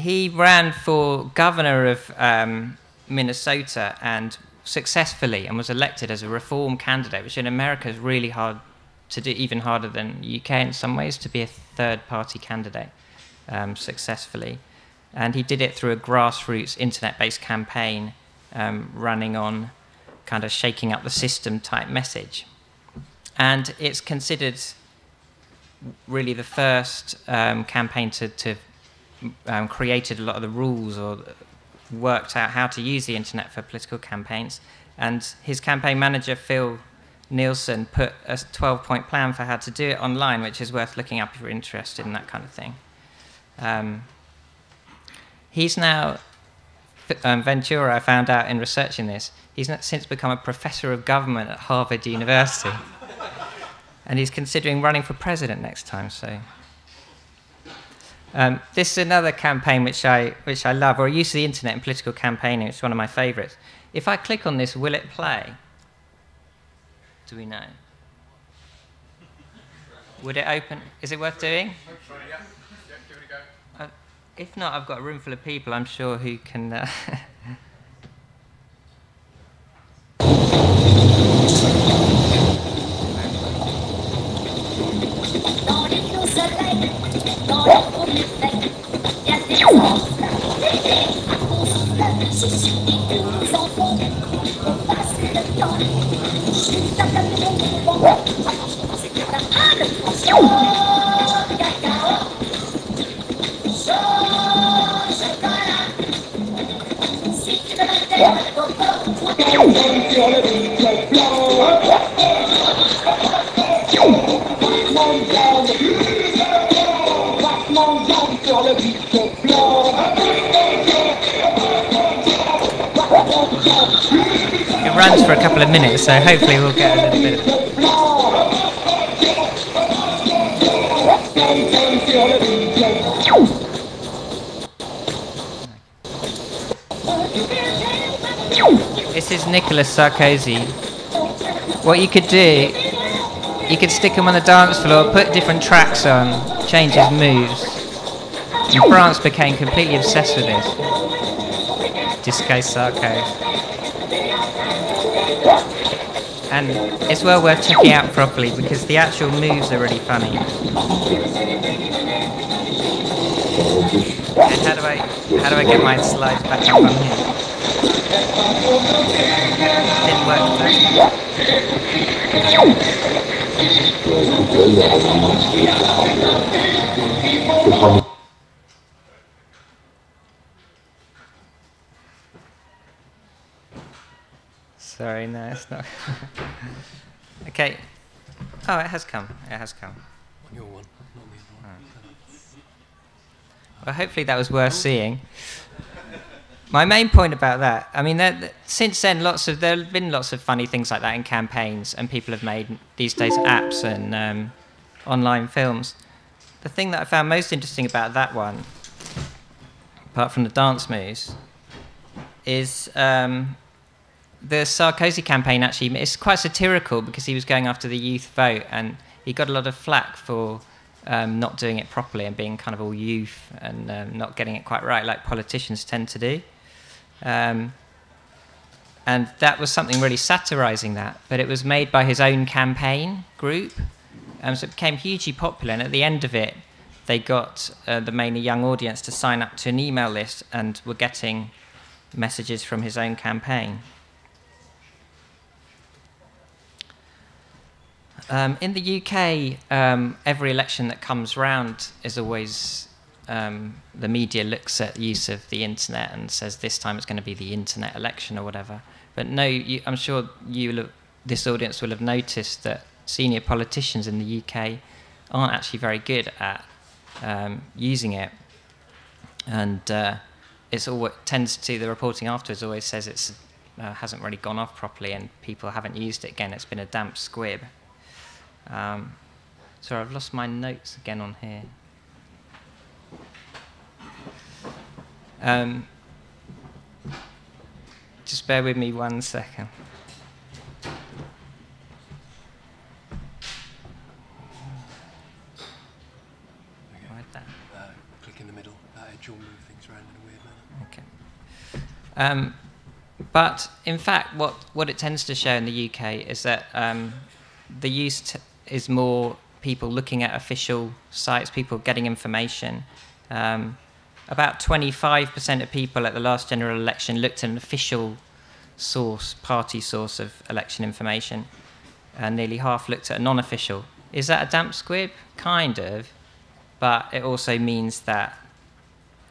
he ran for governor of um, Minnesota and successfully and was elected as a reform candidate, which in America is really hard to do, even harder than UK in some ways, to be a third party candidate um, successfully. And he did it through a grassroots internet based campaign um, running on kind of shaking up the system type message. And it's considered really the first um, campaign to, to um, created a lot of the rules or worked out how to use the internet for political campaigns. And his campaign manager, Phil Nielsen, put a 12 point plan for how to do it online, which is worth looking up if you're interested in that kind of thing. Um, he's now, um, Ventura, I found out in researching this, he's since become a professor of government at Harvard University. and he's considering running for president next time, so um, this is another campaign which I, which I love, or use of the internet in political campaigning. It's one of my favourites. If I click on this, will it play? Do we know? Would it open? Is it worth doing? Uh, if not, I've got a room full of people, I'm sure, who can. Uh Down the It runs for a couple of minutes, so hopefully we'll get a little bit of This is Nicolas Sarkozy. What you could do, you could stick him on the dance floor, put different tracks on, change his moves. France became completely obsessed with this. Disco Sarko. And it's well worth checking out properly because the actual moves are really funny. And how do I how do I get my slides back up on here? Didn't work first. Sorry, no, it's not. okay. Oh, it has come. It has come. On your one, not me. Well, hopefully that was worth seeing. My main point about that, I mean, there, since then, lots of there have been lots of funny things like that in campaigns, and people have made these days apps and um, online films. The thing that I found most interesting about that one, apart from the dance moves, is um, the Sarkozy campaign actually is quite satirical because he was going after the youth vote and he got a lot of flack for um, not doing it properly and being kind of all youth and um, not getting it quite right, like politicians tend to do. Um, and that was something really satirizing that, but it was made by his own campaign group, um, so it became hugely popular. And at the end of it, they got uh, the mainly young audience to sign up to an email list and were getting messages from his own campaign. Um, in the UK, um, every election that comes round is always um, the media looks at use of the internet and says this time it's going to be the internet election or whatever. But no, you, I'm sure you this audience will have noticed that senior politicians in the UK aren't actually very good at um, using it, and uh, it's all tends to the reporting afterwards always says it's uh, hasn't really gone off properly and people haven't used it again. It's been a damp squib. Um, sorry, I've lost my notes again on here. Um, just bear with me one second. Right there. Click in the middle. That will move things around. In a weird manner. Okay. Um, but in fact, what, what it tends to show in the UK is that um, the use is more people looking at official sites, people getting information. Um, about 25% of people at the last general election looked at an official source, party source of election information, and nearly half looked at a non official. Is that a damp squib? Kind of. But it also means that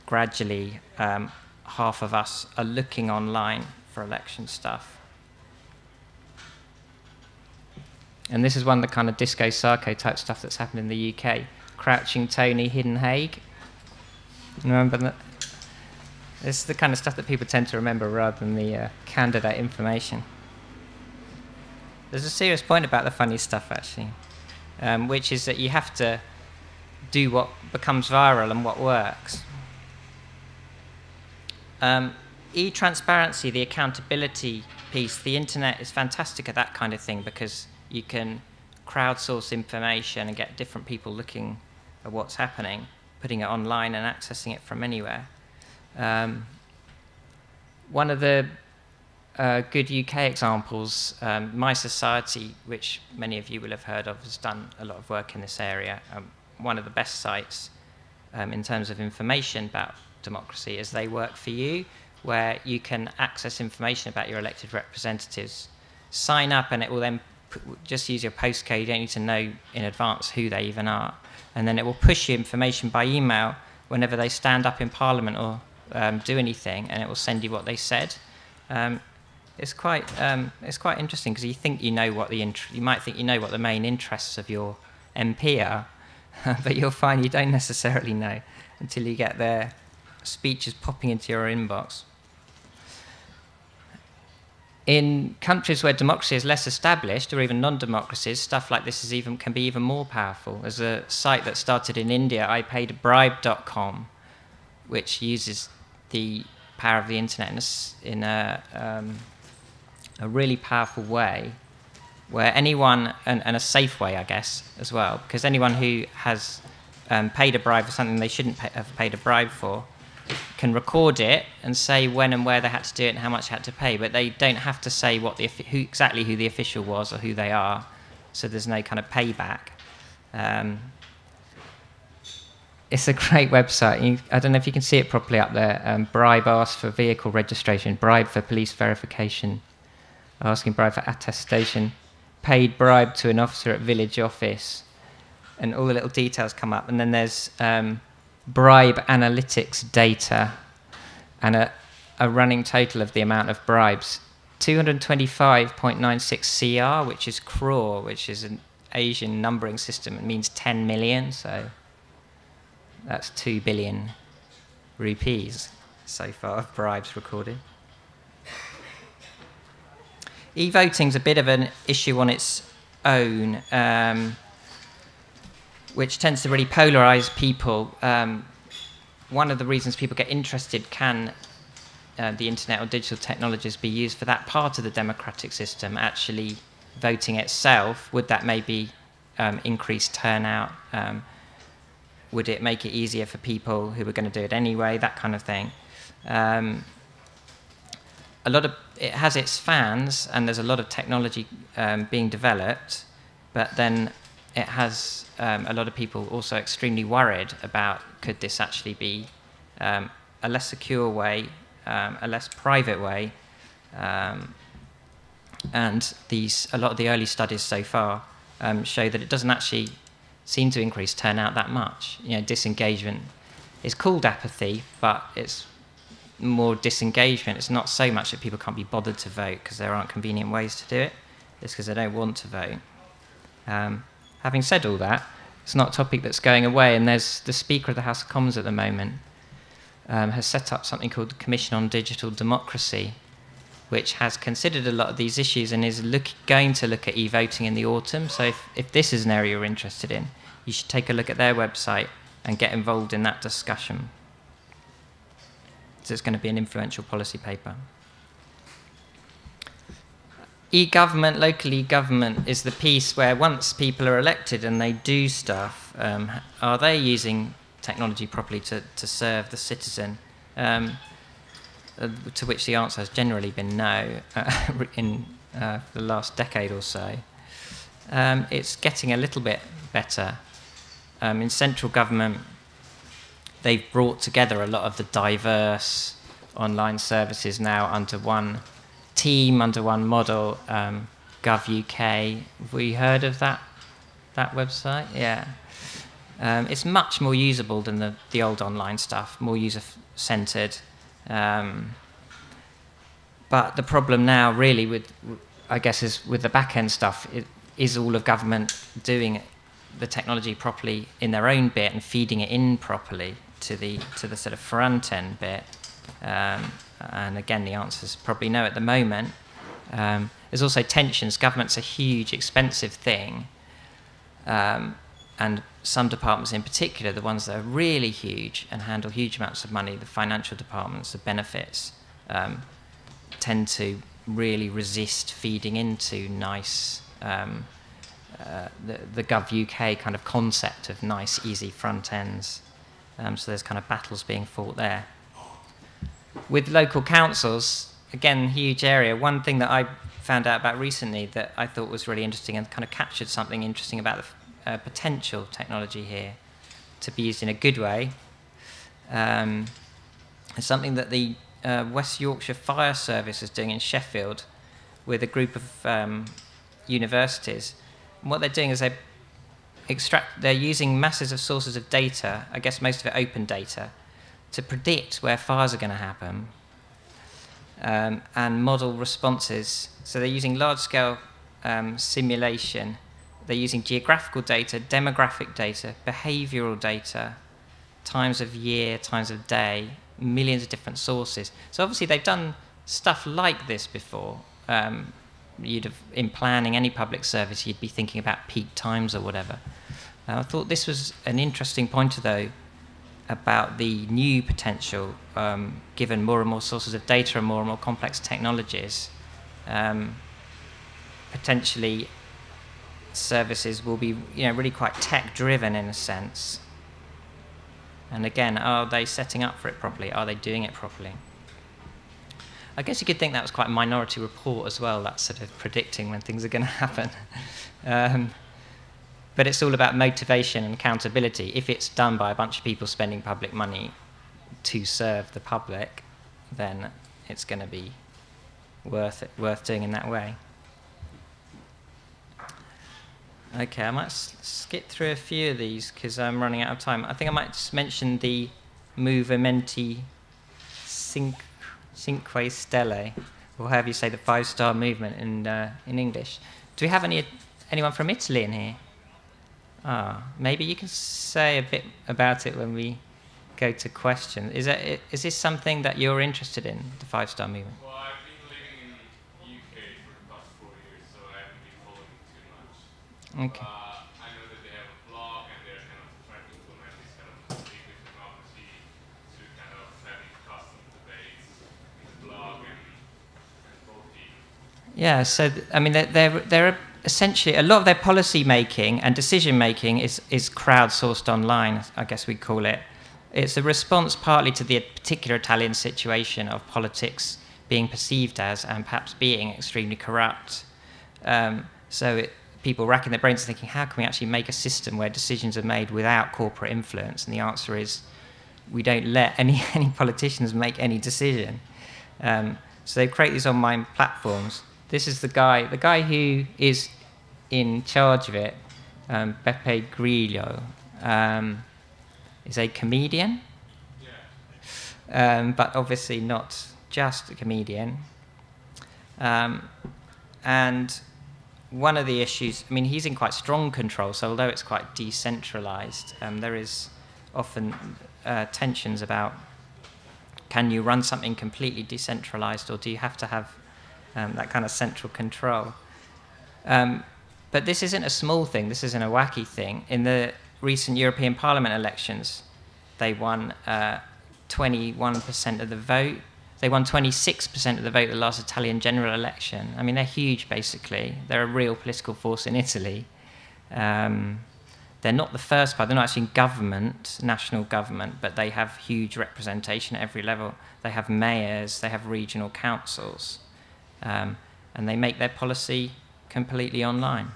gradually um, half of us are looking online for election stuff. And this is one of the kind of disco sarco type stuff that's happened in the UK. Crouching Tony, Hidden Hague. Remember that? This is the kind of stuff that people tend to remember rather than the uh, candidate information. There's a serious point about the funny stuff, actually, um, which is that you have to do what becomes viral and what works. Um, e transparency, the accountability piece, the internet is fantastic at that kind of thing because you can crowdsource information and get different people looking at what's happening, putting it online and accessing it from anywhere. Um, one of the uh, good UK examples, um, mySociety, which many of you will have heard of, has done a lot of work in this area. Um, one of the best sites um, in terms of information about democracy is TheyWorkForYou, where you can access information about your elected representatives, sign up, and it will then just use your postcode. You don't need to know in advance who they even are. And then it will push you information by email whenever they stand up in Parliament or um, do anything, and it will send you what they said. Um, it's quite um, it's quite interesting because you think you know what the int- you might think you know what the main interests of your MP are, but you'll find you don't necessarily know until you get their speeches popping into your inbox in countries where democracy is less established, or even non-democracies, stuff like this is even can be even more powerful. There's a site that started in India, ipaidabribe.com, which uses the power of the internet in a, in a, um, a really powerful way, where anyone and, and, a safe way, I guess, as well, because anyone who has um, paid a bribe for something they shouldn't pay, have paid a bribe for can record it and say when and where they had to do it and how much they had to pay, but they don't have to say what the who, exactly who the official was or who they are. So there's no kind of payback. Um, it's a great website. You, I don't know if you can see it properly up there. Um, bribe ask for vehicle registration, bribe for police verification, asking bribe for attestation, paid bribe to an officer at village office, and all the little details come up. And then there's um, bribe analytics data and a, a running total of the amount of bribes 225.96 CR, which is crore, which is an Asian numbering system. It means 10 million, so that's 2 billion rupees so far of bribes recorded. E voting's a bit of an issue on its own. Um, which tends to really polarize people. Um, one of the reasons people get interested can uh, the internet or digital technologies be used for that part of the democratic system, actually voting itself? Would that maybe um, increase turnout? Um, would it make it easier for people who were going to do it anyway? That kind of thing. Um, a lot of it has its fans, and there's a lot of technology um, being developed, but then it has um, a lot of people also extremely worried about could this actually be um, a less secure way, um, a less private way, um, and these a lot of the early studies so far um, show that it doesn't actually seem to increase turnout that much. You know, disengagement is called apathy, but it's more disengagement. It's not so much that people can't be bothered to vote because there aren't convenient ways to do it. It's because they don't want to vote. Um, having said all that, it's not a topic that's going away, and there's the Speaker of the House of Commons at the moment um, has set up something called the Commission on Digital Democracy, which has considered a lot of these issues and is look, going to look at e-voting in the autumn. So if, if this is an area you're interested in, you should take a look at their website and get involved in that discussion. So it's going to be an influential policy paper e-government, local e-government is the piece where once people are elected and they do stuff, um, are they using technology properly to, to serve the citizen? Um, uh, to which the answer has generally been no uh, in uh, the last decade or so. Um, it's getting a little bit better. Um, in central government, they've brought together a lot of the diverse online services now under one team, under one model. Um, GovUK. Have we heard of that that website? Yeah. Um, it's much more usable than the, the old online stuff, more user centered. Um, but the problem now, really, with I guess, is with the back end stuff, it, is all of government doing the technology properly in their own bit and feeding it in properly to the to the sort of front end bit? Um, and again, the answer is probably no at the moment. Um, there's also tensions. Government's a huge, expensive thing. Um, and some departments in particular, the ones that are really huge and handle huge amounts of money, the financial departments, the benefits, um, tend to really resist feeding into nice, um, uh, the, the Gov UK kind of concept of nice, easy front ends. Um, so there's kind of battles being fought there. With local councils, again, huge area. One thing that I found out about recently that I thought was really interesting and kind of captured something interesting about the uh, potential technology here to be used in a good way. Um, it's something that the uh, West Yorkshire Fire Service is doing in Sheffield with a group of um, universities. And what they're doing is they extract, they're using masses of sources of data, I guess most of it open data, to predict where fires are going to happen um, and model responses. So they're using large scale um, simulation, they're using geographical data, demographic data, behavioral data, times of year, times of day, millions of different sources. So obviously they've done stuff like this before. Um, you'd have, in planning any public service, you'd be thinking about peak times or whatever. Uh, I thought this was an interesting pointer, though, about the new potential, um, given more and more sources of data and more and more complex technologies. Um, potentially, services will be, you know, really quite tech-driven in a sense. And again, are they setting up for it properly? Are they doing it properly? I guess you could think that was quite a minority report as well, that sort of predicting when things are going to happen. um, but it's all about motivation and accountability. If it's done by a bunch of people spending public money to serve the public, then it's going to be worth it, worth doing in that way. Okay, I might skip through a few of these because I'm running out of time. I think I might just mention the Movimento Cinque, Cinque Stelle, or however you say the five-star movement in uh, in English. Do we have any anyone from Italy in here? Ah, maybe you can say a bit about it when we go to questions. Is that is this something that you're interested in, the five star movement? Well, I've been living in UK for the past four years, so I haven't been following too much. Okay. Uh, I know that they have a blog and they're kind of trying to implement this kind of liquid democracy to kind of having custom debates in the blog and, and voting. Yeah, so I mean, they're, they're, they're essentially a lot of their policy making and decision making is, is crowdsourced online, I guess we'd call it. It's a response partly to the particular Italian situation of politics being perceived as and perhaps being extremely corrupt. Um, so it, people racking their brains thinking, how can we actually make a system where decisions are made without corporate influence? And the answer is, we don't let any, any politicians make any decision. Um, so they create these online platforms. This is the guy, the guy who is in charge of it, um, Beppe Grillo, um, is a comedian, um, but obviously not just a comedian. Um, and one of the issues, I mean, he's in quite strong control, so although it's quite decentralized, um, there is often uh, tensions about can you run something completely decentralized or do you have to have um, that kind of central control? Um, but this isn't a small thing, this isn't a wacky thing. In the recent European Parliament elections, they won uh, 21% of the vote. They won 26% of the vote the last Italian general election. I mean, they're huge, basically. They're a real political force in Italy. Um, they're not the first part. They're not actually in government, national government, but they have huge representation at every level. They have mayors, they have regional councils, um, and they make their policy completely online.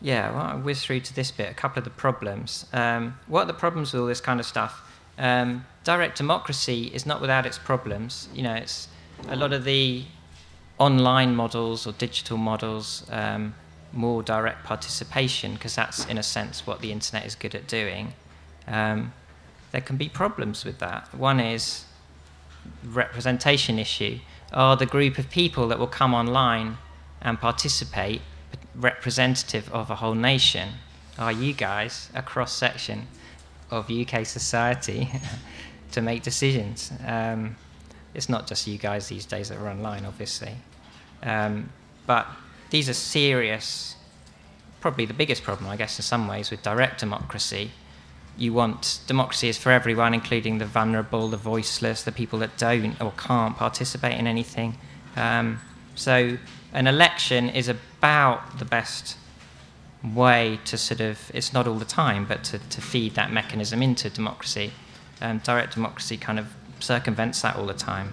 Yeah, well, I'll whiz through to this bit, a couple of the problems. Um, what are the problems with all this kind of stuff? Um, direct democracy is not without its problems. You know, it's a lot of the online models or digital models, um, more direct participation, because that's in a sense what the internet is good at doing. Um, there can be problems with that. One is representation issue. Are the group of people that will come online and participate representative of a whole nation? Are you guys a cross section of UK society to make decisions? Um, it's not just you guys these days that are online, obviously. Um, but these are serious, probably the biggest problem, I guess, in some ways, with direct democracy. You want democracy is for everyone, including the vulnerable, the voiceless, the people that don't or can't participate in anything. Um, so an election is about the best way to sort of, it's not all the time, but to, to feed that mechanism into democracy. Um, direct democracy kind of circumvents that all the time.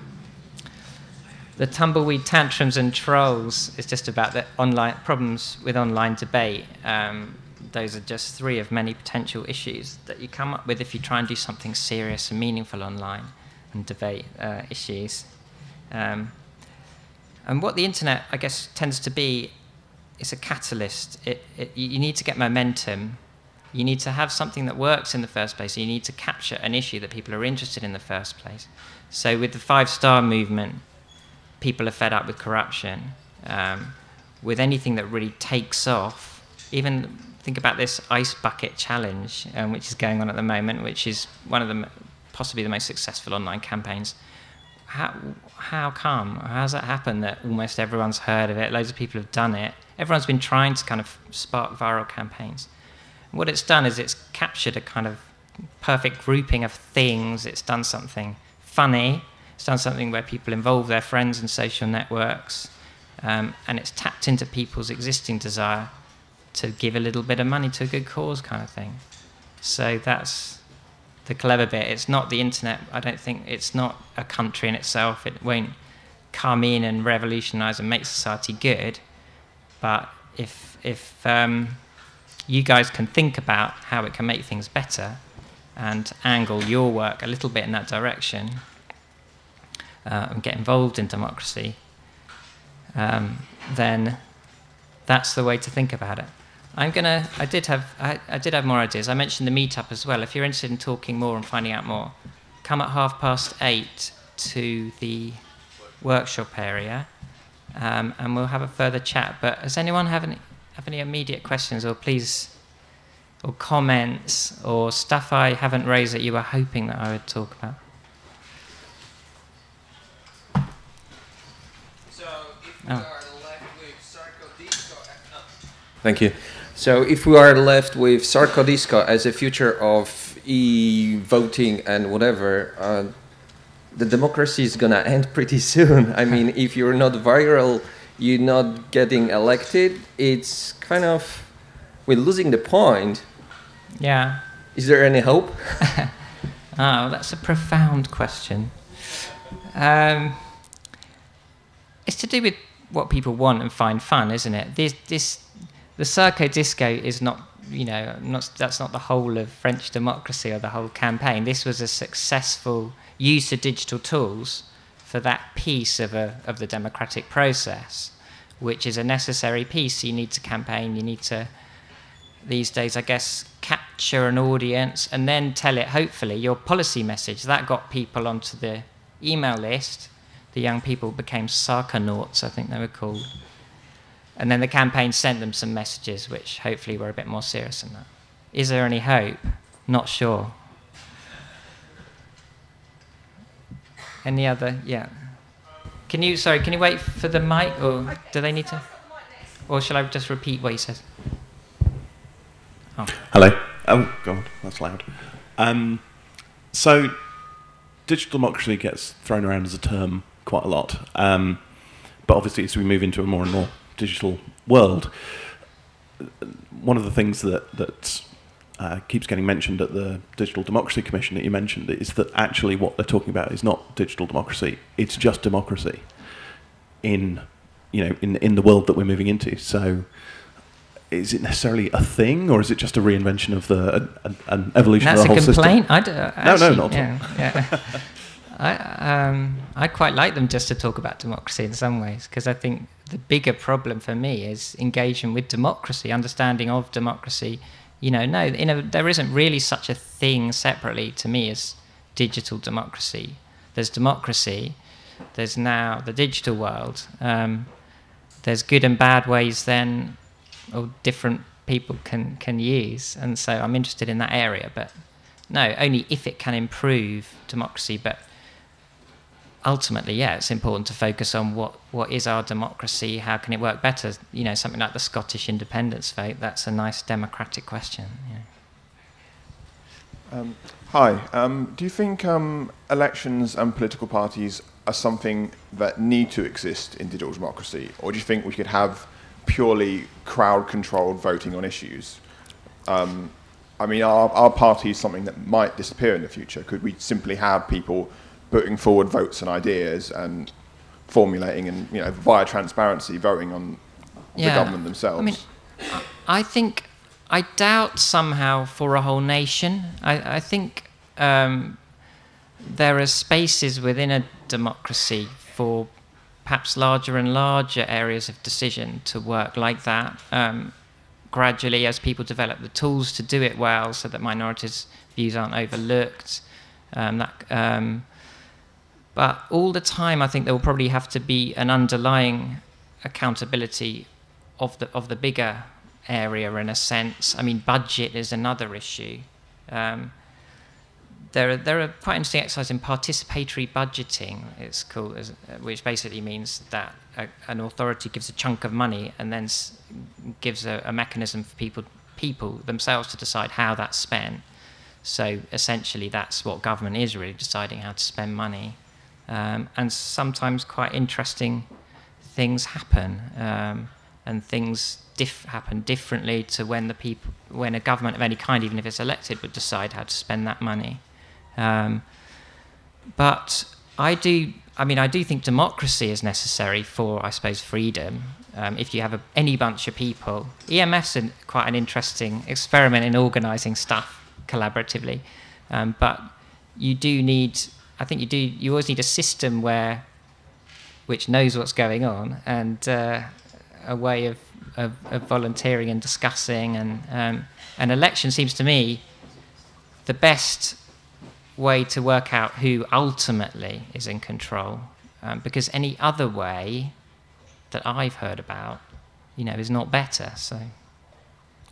The tumbleweed tantrums and trolls is just about the online problems with online debate. Um, those are just three of many potential issues that you come up with if you try and do something serious and meaningful online and debate uh, issues. Um, and what the internet, I guess, tends to be is a catalyst. It, it, you need to get momentum. You need to have something that works in the first place. You need to capture an issue that people are interested in the first place. So with the Five Star Movement, people are fed up with corruption. Um, with anything that really takes off, even think about this ice bucket challenge, um, which is going on at the moment, which is one of the possibly the most successful online campaigns how, how come? How's that happened that almost everyone's heard of it? Loads of people have done it. Everyone's been trying to kind of spark viral campaigns. What it's done is it's captured a kind of perfect grouping of things. It's done something funny. It's done something where people involve their friends and social networks. Um, and it's tapped into people's existing desire to give a little bit of money to a good cause, kind of thing. So that's the clever bit. It's not the internet. I don't think it's not a country in itself. It won't come in and revolutionize and make society good. But if if um, you guys can think about how it can make things better and angle your work a little bit in that direction uh, and get involved in democracy, um, then that's the way to think about it. I'm gonna. I did have. I, I, did have more ideas. I mentioned the meetup as well. If you're interested in talking more and finding out more, come at half past eight to the workshop area, um, and we'll have a further chat. But does anyone have any have any immediate questions, or please, or comments, or stuff I haven't raised that you were hoping that I would talk about? So if we Oh. are left with Sarkodisco, uh, Thank you. So if we are left with Sarkodisco as a future of e-voting and whatever, uh, the democracy is gonna end pretty soon. I mean, if you're not viral, you're not getting elected. It's kind of we're losing the point. Yeah. Is there any hope? Well, that's a profound question. Um, it's to do with what people want and find fun, isn't it? This, this, the Sarko Disco is not, you know, not, that's not the whole of French democracy or the whole campaign. This was a successful use of digital tools for that piece of, a, of the democratic process, which is a necessary piece. You need to campaign, you need to these days, I guess, capture an audience and then tell it, hopefully, your policy message. That got people onto the email list. The young people became Sarkonauts, I think they were called. And then the campaign sent them some messages which hopefully were a bit more serious than that. Is there any hope? Not sure. Any other? Yeah. Can you, sorry, can you wait for the mic or do they need to? Or shall I just repeat what he says? Oh. Hello. Oh God, that's loud. Um, so, digital democracy gets thrown around as a term quite a lot, um, but obviously, as we move into a more and more digital world. One of the things that that uh, keeps getting mentioned at the Digital Democracy Commission that you mentioned is that actually what they're talking about is not digital democracy; it's just democracy in you know in in the world that we're moving into. So. Is it necessarily a thing, or is it just a reinvention of the an, an evolution That's of the a whole complaint. system? I d- uh, No, no, not yeah, yeah. I um, I quite like them just to talk about democracy in some ways because I think the bigger problem for me is engagement with democracy, understanding of democracy. You know, no, a, there isn't really such a thing separately to me as digital democracy. There's democracy. There's now the digital world. Um, there's good and bad ways then, or different people can can use, and so I'm interested in that area. But no, only if it can improve democracy. But ultimately, yeah, it's important to focus on what, what is our democracy, how can it work better? You know, something like the Scottish independence vote, that's a nice democratic question. Yeah. Um, hi. Um, do you think um, elections and political parties are something that need to exist in digital democracy, or do you think we could have purely crowd-controlled voting on issues? Um, I mean, our, our party is something that might disappear in the future. Could we simply have people putting forward votes and ideas and formulating and, you know, via transparency, voting on the government themselves? I mean, I I think, I doubt somehow for a whole nation. I, I think um, there are spaces within a democracy for perhaps larger and larger areas of decision to work like that. Um, gradually, as people develop the tools to do it well, so that minorities' views aren't overlooked. Um, that, um, but all the time, I think there will probably have to be an underlying accountability of the of the bigger area in a sense. I mean, budget is another issue. Um, there are there are quite interesting exercises in participatory budgeting. It's called, which basically means that a, an authority gives a chunk of money and then gives a, a mechanism for people people themselves to decide how that's spent. So essentially, that's what government is really deciding how to spend money. Um, and sometimes quite interesting things happen, um, and things diff- happen differently to when the people, when a government of any kind, even if it's elected, would decide how to spend that money. Um, but I do, I mean, I do think democracy is necessary for, I suppose, freedom. Um, if you have a, any bunch of people, EMF's an, quite an interesting experiment in organising stuff collaboratively. Um, but you do need, I think you do, you always need a system where, which knows what's going on and uh, a way of, of, of volunteering and discussing. And um, an election seems to me the best way to work out who ultimately is in control. Um, because any other way that I've heard about, you know, is not better. So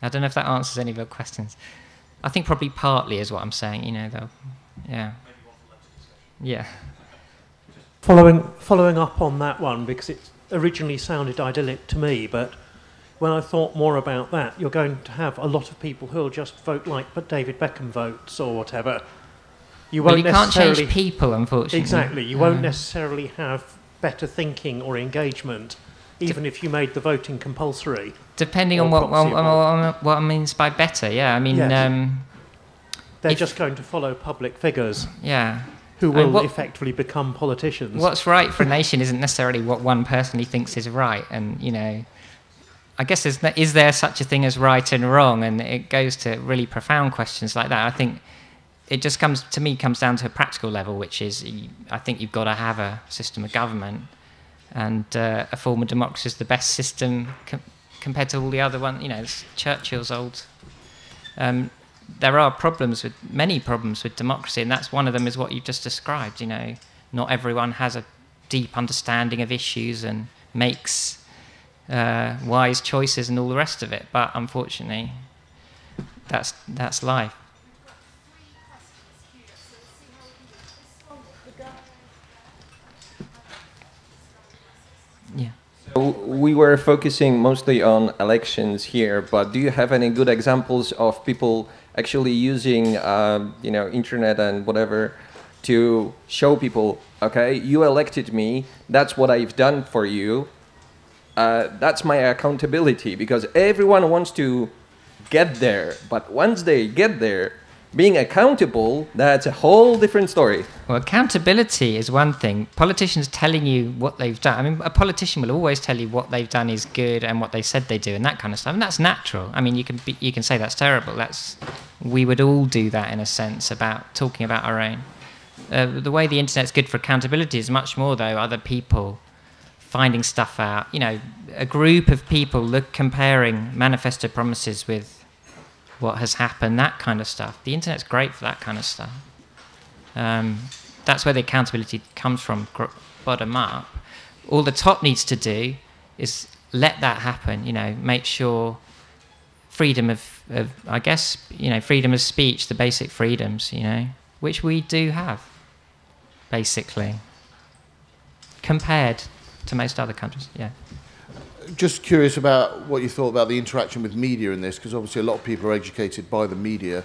I don't know if that answers any of your questions. I think probably partly is what I'm saying, you know, though. Yeah. Yeah. Following, following up on that one, because it originally sounded idyllic to me, but when I thought more about that, you're going to have a lot of people who'll just vote like but David Beckham votes or whatever. You won't you can't necessarily change people, unfortunately. exactly. You won't necessarily have better thinking or engagement, even if you made the voting compulsory. Depending on what, what, proxy what, what it means by better, yeah. I mean, Yes. um, They're just going to follow public figures yeah. Who will what- effectively become politicians. What's right for a nation isn't necessarily what one personally thinks is right, and you know, I guess there's, is there such a thing as right and wrong, and it goes to really profound questions like that. I think it just comes to me comes down to a practical level, which is I think you've got to have a system of government, and uh, a form of democracy is the best system com- compared to all the other ones. You know, it's Churchill's old. Um, there are problems with many problems with democracy, and that's one of them is what you've just described. You know, not everyone has a deep understanding of issues and makes uh, wise choices and all the rest of it. But unfortunately, that's that's life. Yeah. We were focusing mostly on elections here, but do you have any good examples of people actually using, um, you know, internet and whatever to show people, okay, you elected me, that's what I've done for you, uh, that's my accountability because everyone wants to get there, but once they get there, being accountable, that's a whole different story. Well, accountability is one thing. Politicians telling you what they've done. I mean, a politician will always tell you what they've done is good and what they said they do and that kind of stuff. And that's natural. I mean, you can be, you can say that's terrible. That's we would all do that in a sense about talking about our own. Uh, the way the internet's good for accountability is much more though other people finding stuff out. You know, a group of people look comparing manifesto promises with what has happened, that kind of stuff. The internet's great for that kind of stuff. Um, that's where the accountability comes from, bottom up. All the top needs to do is let that happen. You know, make sure freedom of, of, I guess, you know, freedom of speech, the basic freedoms, you know, which we do have, basically, compared to most other countries. Yeah just curious about what you thought about the interaction with media in this, because obviously a lot of people are educated by the media.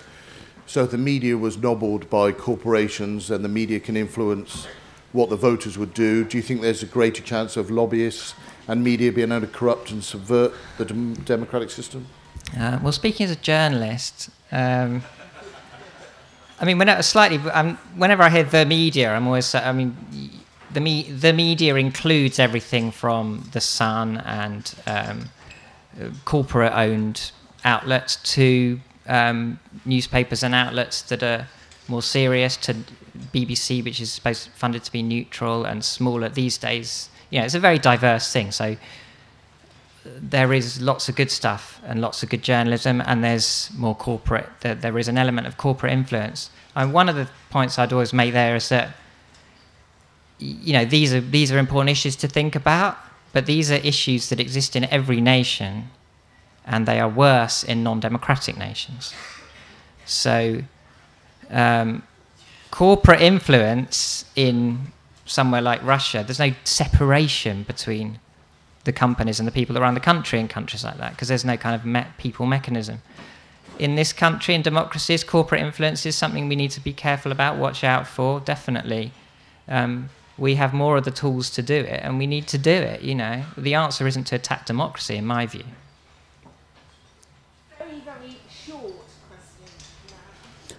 So if the media was nobbled by corporations and the media can influence what the voters would do, do you think there's a greater chance of lobbyists and media being able to corrupt and subvert the dem democratic system? Uh, well, speaking as a journalist, um, I mean, when I, slightly, um, whenever I hear the media, I'm always, I mean, the me the media includes everything from the Sun and um, corporate owned outlets to um, newspapers and outlets that are more serious to BBC, which is supposed funded to be neutral and smaller these days. Know, it's a very diverse thing. So there is lots of good stuff and lots of good journalism, and there's more corporate. There, there is an element of corporate influence. And one of the points I'd always make there is that you know, these are these are important issues to think about, but these are issues that exist in every nation, and they are worse in non-democratic nations. So, um, corporate influence in somewhere like Russia, there's no separation between the companies and the people around the country in countries like that because there's no kind of me people mechanism. In this country, in democracies, corporate influence is something we need to be careful about, watch out for, definitely. Um, we have more of the tools to do it, and we need to do it. You know, the answer isn't to attack democracy, in my view. Very, very short question.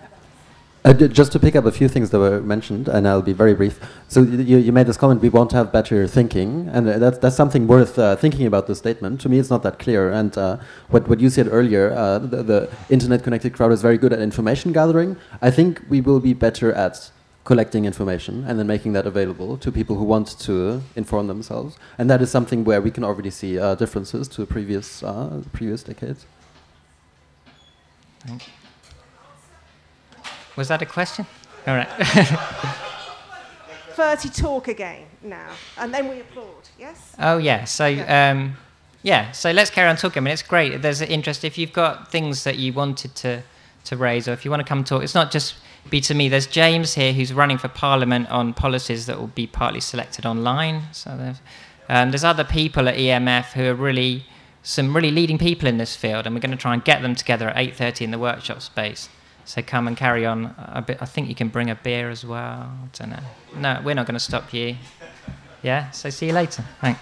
Uh, just to pick up a few things that were mentioned, and I'll be very brief. So you, you made this comment: we want to have better thinking, and uh, that's that's something worth uh, thinking about. The statement to me, it's not that clear. And uh, what what you said earlier, uh, the, the internet-connected crowd is very good at information gathering. I think we will be better at collecting information and then making that available to people who want to inform themselves. And that is something where we can already see uh, differences to previous uh, previous decades. Was that a question? All right. 30 talk again now, and then we applaud, yes? Oh, yeah. So, yeah. Um, yeah, so let's carry on talking. I mean, it's great. There's interest. If you've got things that you wanted to, to raise, or if you want to come talk, it's not just be to me. There's James here who's running for Parliament on policies that will be partly selected online. So there's, um, there's other people at EMF who are really some really leading people in this field, and we're going to try and get them together at 8:30 in the workshop space. So come and carry on bit. I think you can bring a beer as well. I don't know. No, we're not going to stop you. Yeah. So see you later. Thanks.